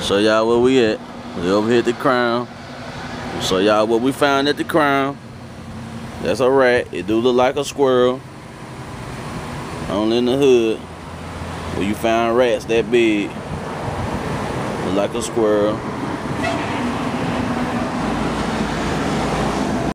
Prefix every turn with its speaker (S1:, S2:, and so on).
S1: Show y'all where we at. We over here at the crown. Show y'all what we found at the crown. That's a rat. It do look like a squirrel. Only in the hood. Where you find rats that big. Look like a squirrel.